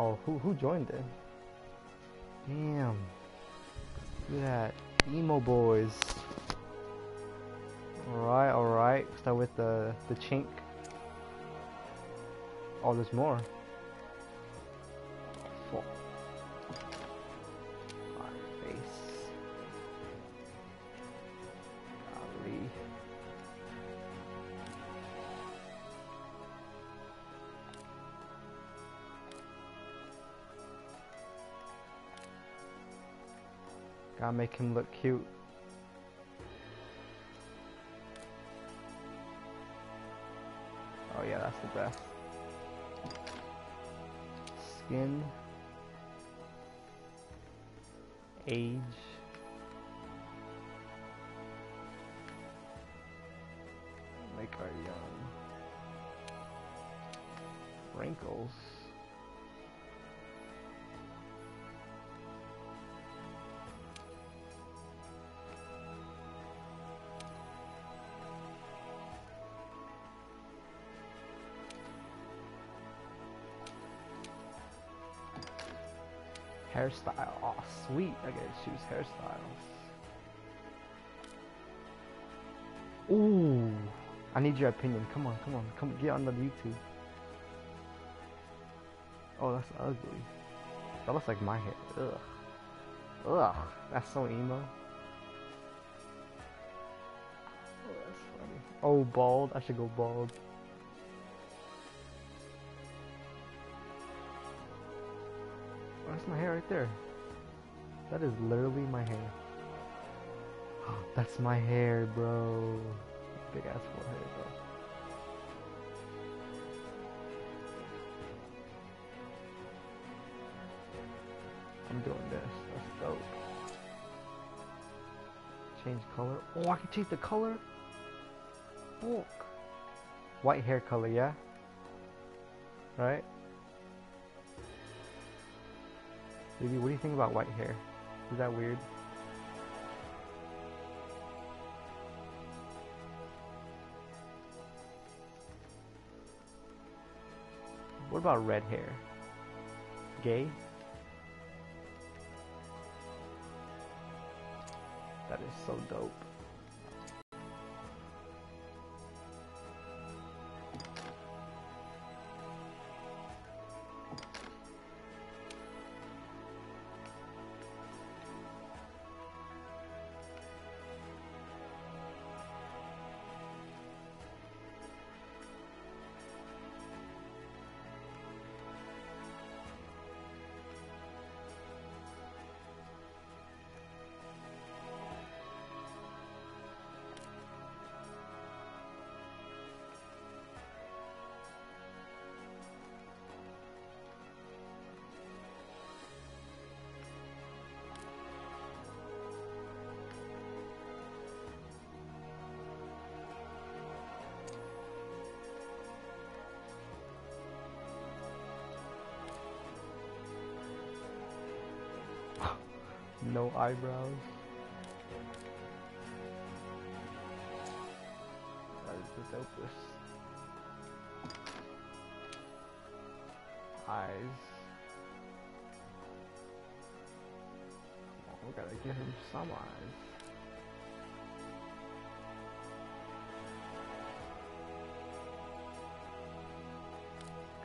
Oh, who who joined it? Damn. Look at that. Emo boys. Alright, alright. Start with the the chink. Oh, there's more. Gotta make him look cute. Oh yeah, that's the best. Skin. Age. Hairstyle. Oh, sweet. I get to choose hairstyles. Ooh. I need your opinion. Come on, come on. Come get on the YouTube. Oh, that's ugly. That looks like my hair. Ugh. Ugh. That's so emo. Oh, that's funny. Oh, bald. I should go bald. Right there. That is literally my hair. Ah, that's my hair, bro. Big ass forehead, bro. I'm doing this. That's dope. Change color. Oh, I can change the color? Fuck. White hair color, yeah? Right? Baby, what do you think about white hair? Is that weird? What about red hair? Gay? That is so dope. No eyebrows. That is the dopest. Eyes. Come on, we gotta give him some eyes.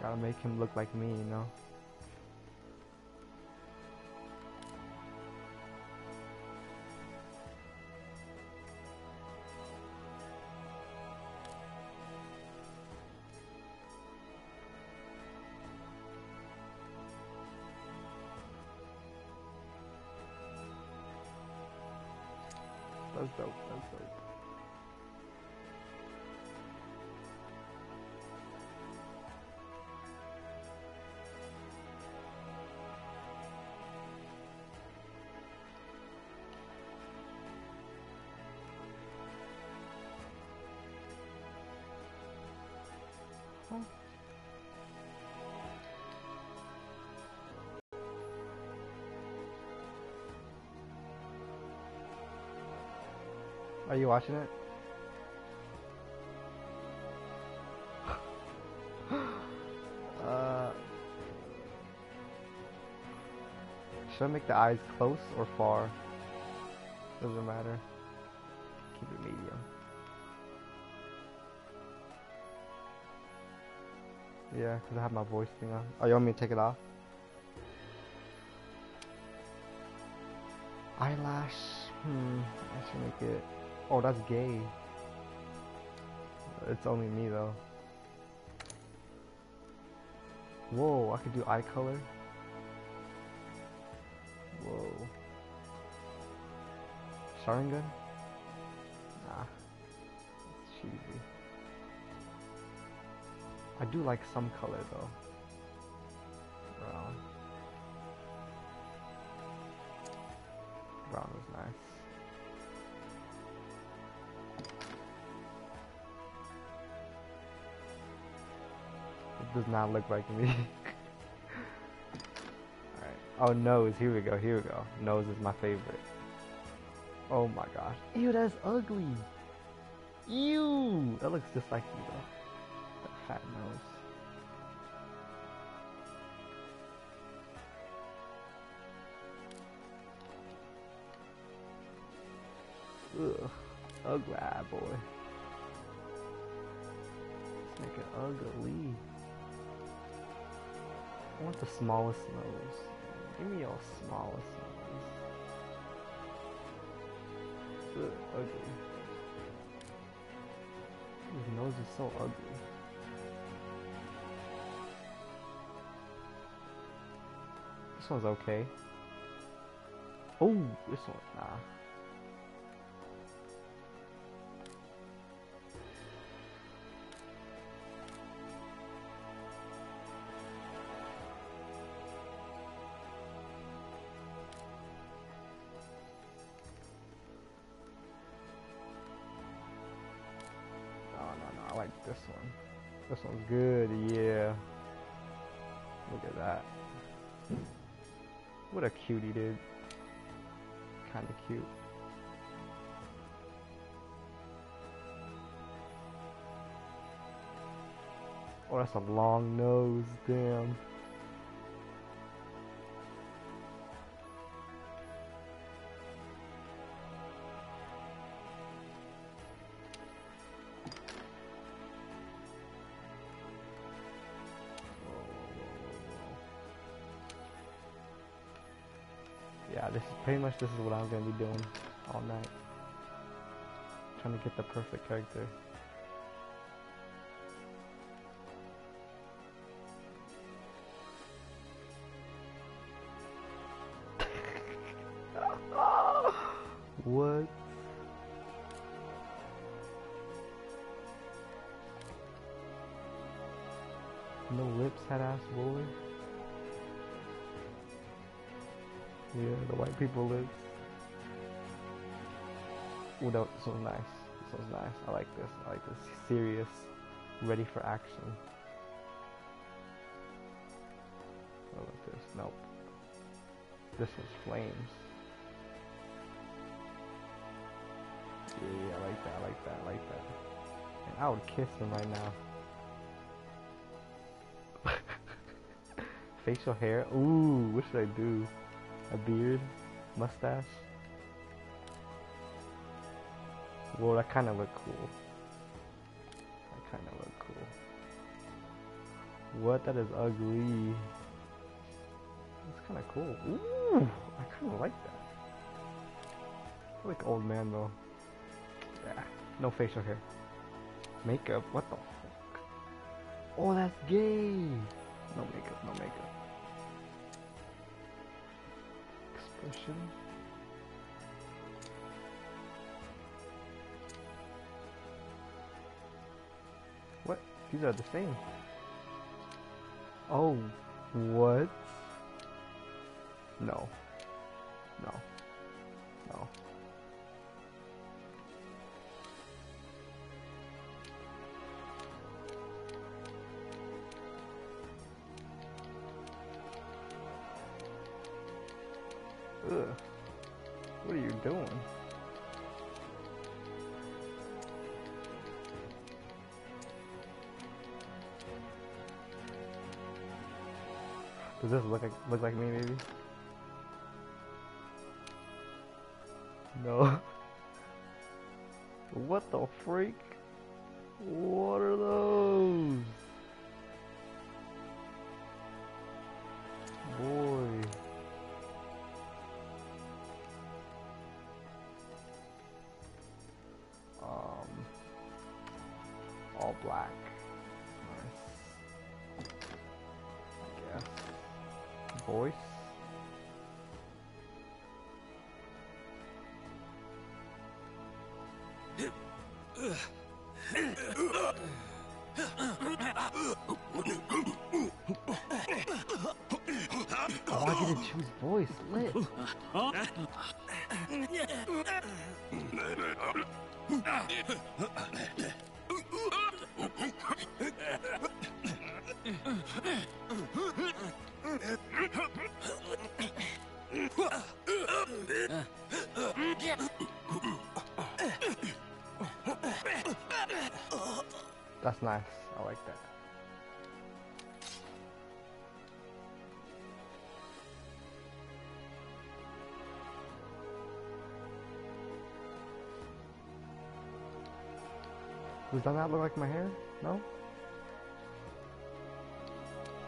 Gotta make him look like me, you know? Are you watching it? uh, Should I make the eyes close or far? Doesn't matter. Keep it medium. Yeah, because I have my voice thing on. Oh, you want me to take it off? Eyelash. Hmm. I should make it. Oh, that's gay. It's only me though. Whoa, I could do eye color. Whoa. Sharingan? Nah. It's cheesy. I do like some color though. Brown. Brown is nice. Does not look like me. Alright. Oh, nose. Here we go. Here we go. Nose is my favorite. Oh my gosh. Ew, that's ugly. Ew. That looks just like you though. That fat nose. Ugh. Ugly boy. Let's make it ugly. I want the smallest nose. Give me your smallest nose. Ugh, ugly. His nose is so ugly. This one's okay. Oh, this one, nah. That's a long nose, damn. Yeah, this is pretty much this is what I'm gonna be doing all night. Trying to get the perfect character. What? No lips, head ass boy. Yeah, the white people lips. Ooh, that this one's nice. This one's nice. I like this. I like this. Serious, ready for action. What about this? Nope. This one's flames. That. I like that. I like that. And I would kiss him right now. Facial hair. Ooh, what should I do? A beard? Mustache? Well, that kind of look cool. That kind of look cool. What? That is ugly. That's kind of cool. Ooh, I kind of like that. I like old man though. No facial hair. Makeup? What the fuck? Oh, that's gay. No makeup, no makeup. Expression. What? These are the same. Oh, what? No. No. Does this look like look like me maybe? No. what the freak? What are those? Boy. Um all black. Voice. It choose voice? Lit. That's nice. I like that. Does that not look like my hair? No?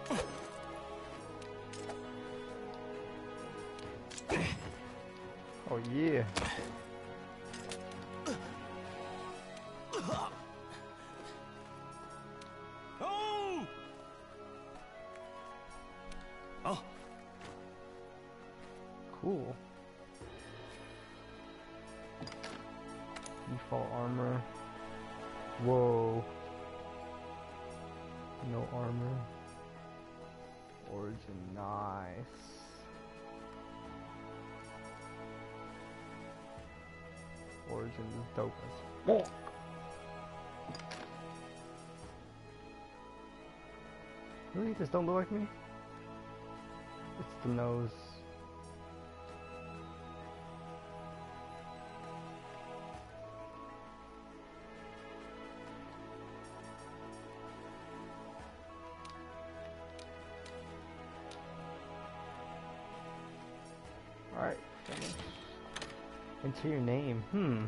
Oh yeah. Origin is dope as fuck. Really? Just don't look like me? It's the nose. Enter your name. Hmm.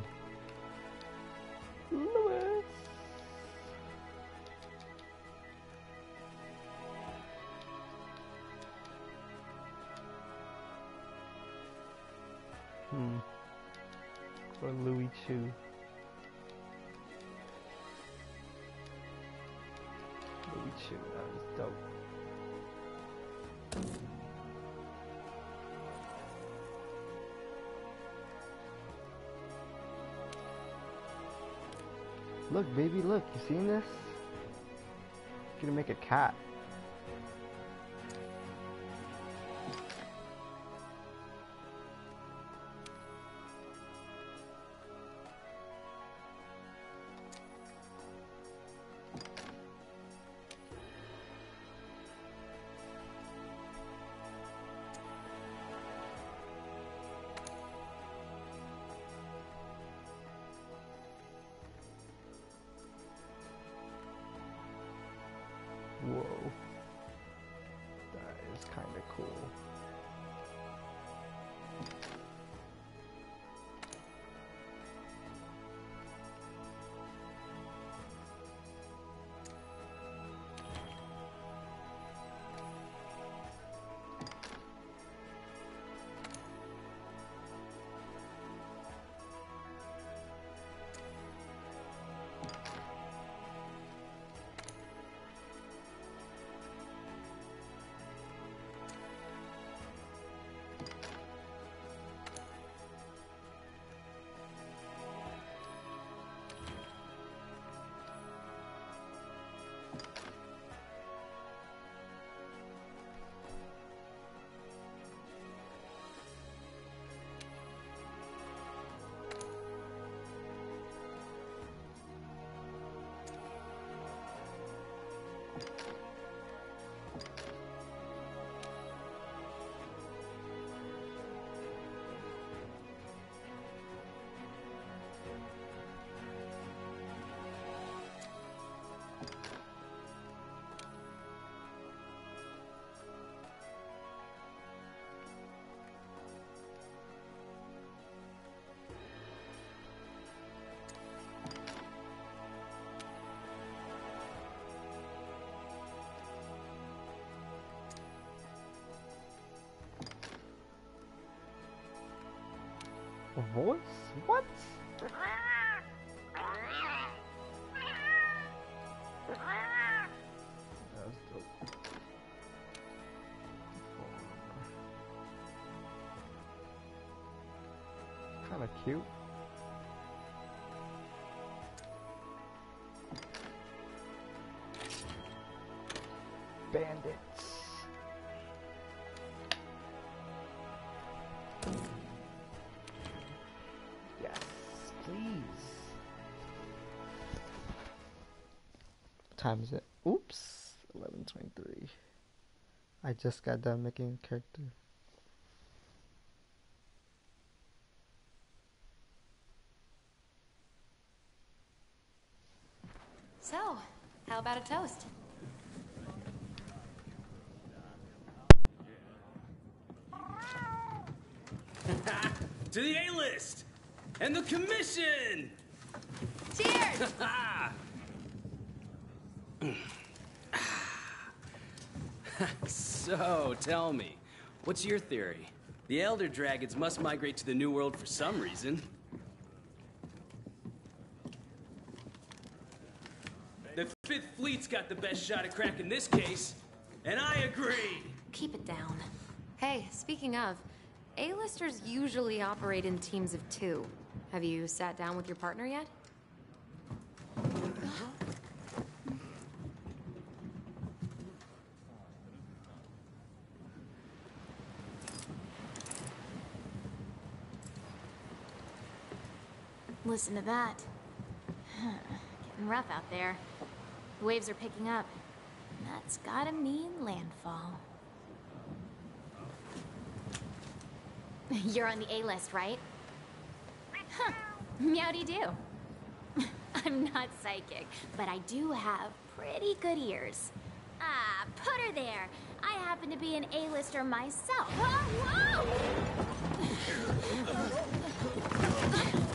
Look, baby, look. You seen this? gonna make a cat. Voice? What? Kind of cute. Bandits. Time is it? Oops, eleven twenty-three. I just got done making a character. So, how about a toast? To the A-list! And the commission! Cheers! so, tell me, what's your theory? The Elder Dragons must migrate to the New World for some reason. The Fifth Fleet's got the best shot at cracking this case, and I agree! Keep it down. Hey, speaking of, A-listers usually operate in teams of two. Have you sat down with your partner yet? Listen to that. Getting rough out there. The waves are picking up. That's gotta mean landfall. You're on the A list, right? Huh. Meowdy do. I'm not psychic, but I do have pretty good ears. Ah, put her there. I happen to be an A-lister myself. Whoa, whoa!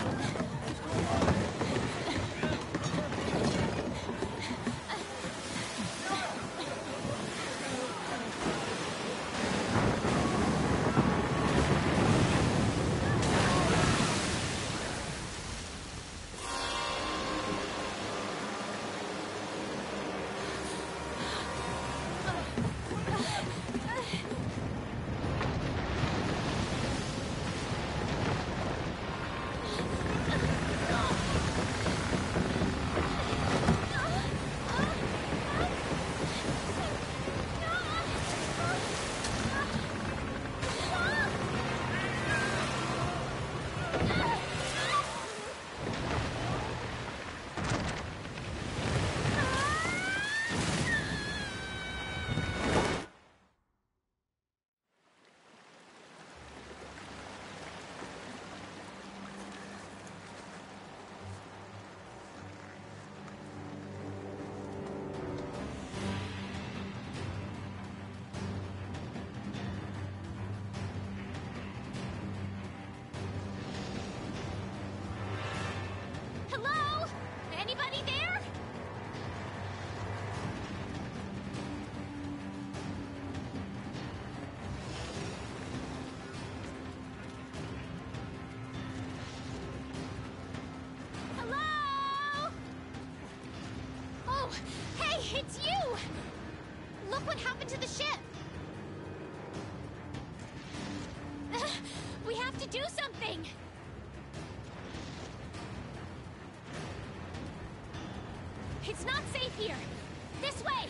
It's not safe here. This way.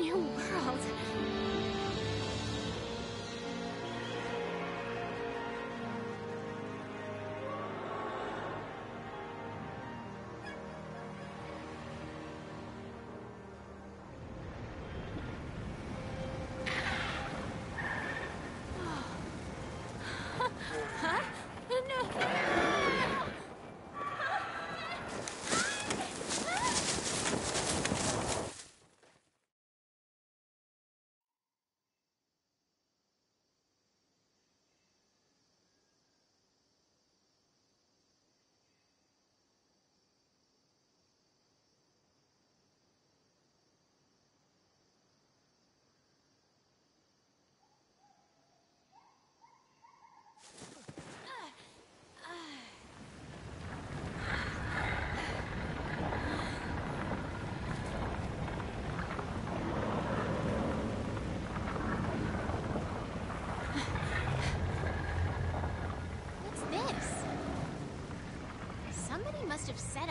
你有五个儿子。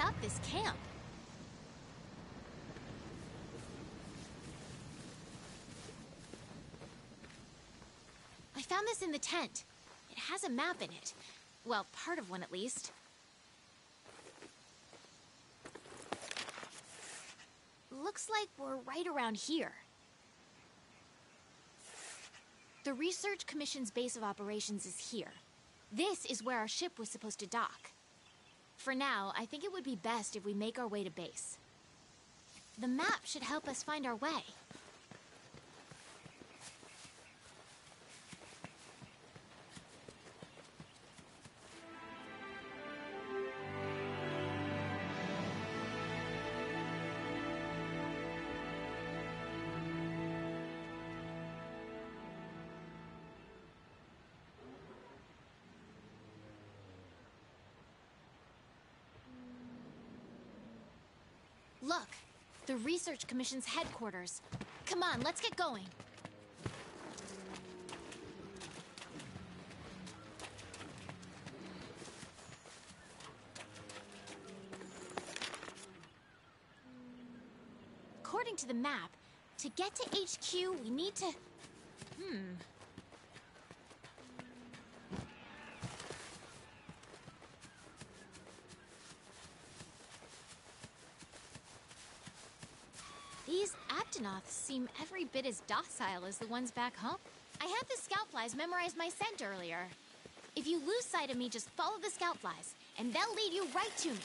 Up this camp. I found this in the tent. It has a map in it. Well, part of one at least. Looks like we're right around here. The Research Commission's base of operations is here. This is where our ship was supposed to dock. For now, I think it would be best if we make our way to base. The map should help us find our way. Look, the Research Commission's headquarters. Come on, let's get going. According to the map, to get to HQ, we need to... Hmm. These Aptonoths seem every bit as docile as the ones back home. I had the scout flies memorize my scent earlier. If you lose sight of me, just follow the scout flies, and they'll lead you right to me.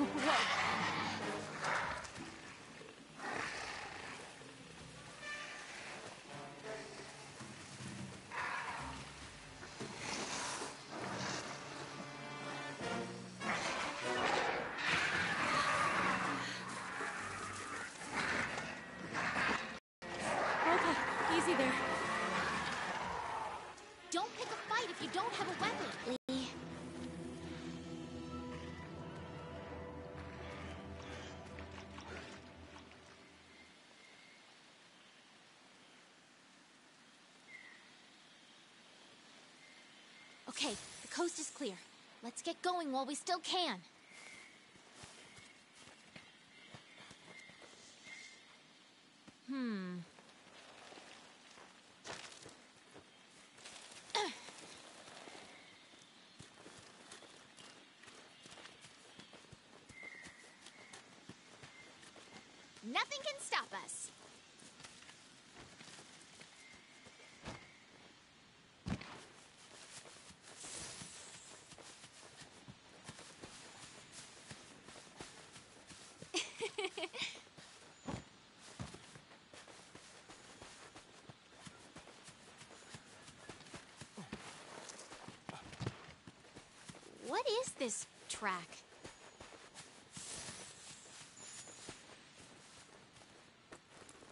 Okay, don't have a weapon. Okay, the coast is clear. Let's get going while we still can. Nothing can stop us. what is this track?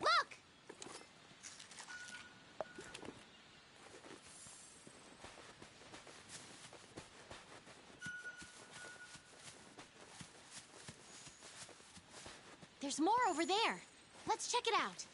Look! There's more over there. Let's check it out.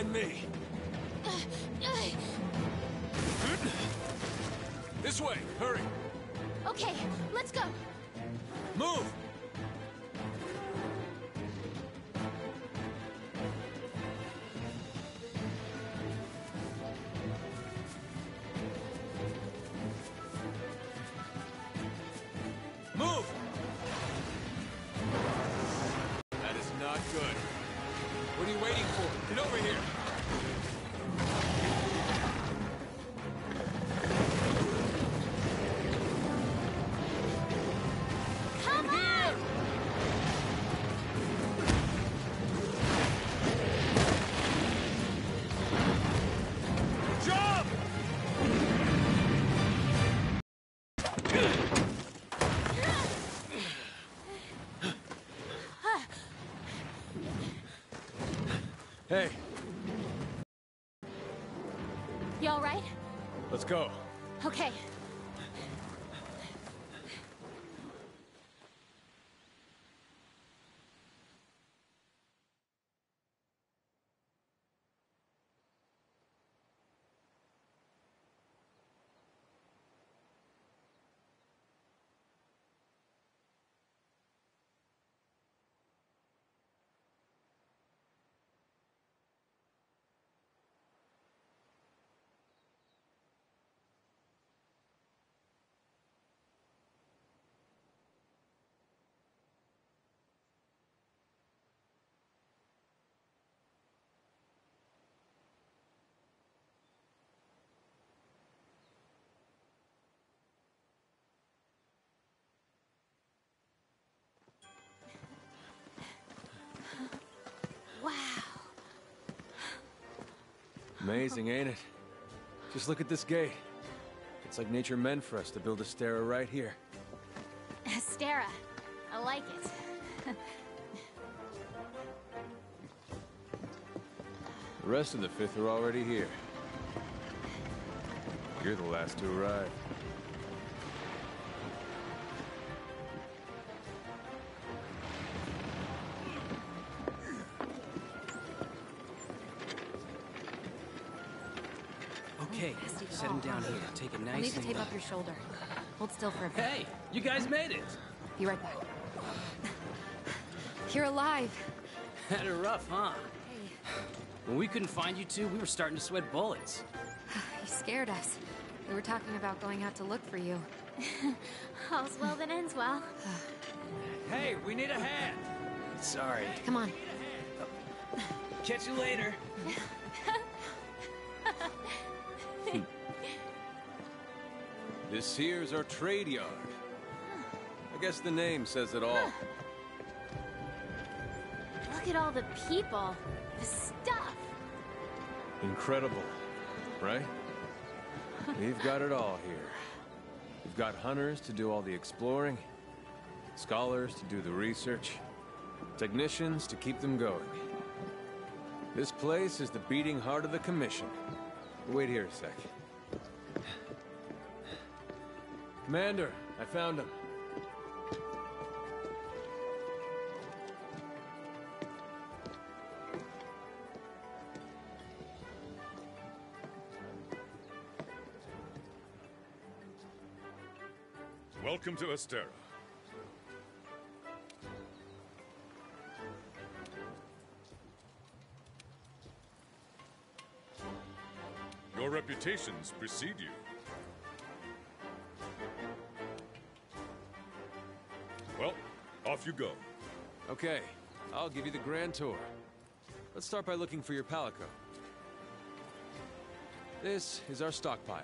Don't me. Hey, You all right? let's go. Amazing, ain't it? Just look at this gate. It's like nature meant for us to build Astera right here. Astera. I like it. The rest of the Fifth are already here. You're the last to arrive. Here. Take it I'll need to and... tape up your shoulder. Hold still for a bit. Hey, you guys made it. Be right back. You're alive. Had it rough, huh? Hey, When we couldn't find you two, we were starting to sweat bullets. you scared us. We were talking about going out to look for you. All's well that ends well. Hey, we need a hand! Sorry. Come on. Catch you later. This here's our trade yard. I guess the name says it all. Look at all the people. The stuff. Incredible, right? We've got it all here. We've got hunters to do all the exploring, scholars to do the research, technicians to keep them going. This place is the beating heart of the Commission. Wait here a sec. Commander, I found him. Welcome to Astera. Your reputations precede you. Off you go. Okay, I'll give you the grand tour. Let's start by looking for your Palico. This is our stockpile.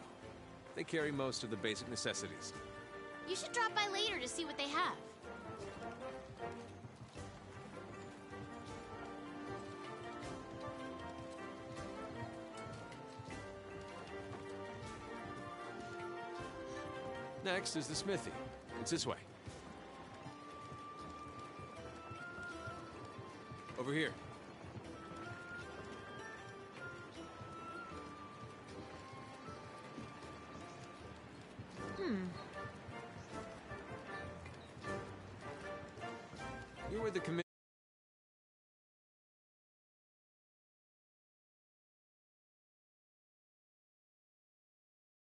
They carry most of the basic necessities. You should drop by later to see what they have. Next is the smithy. It's this way. Over here.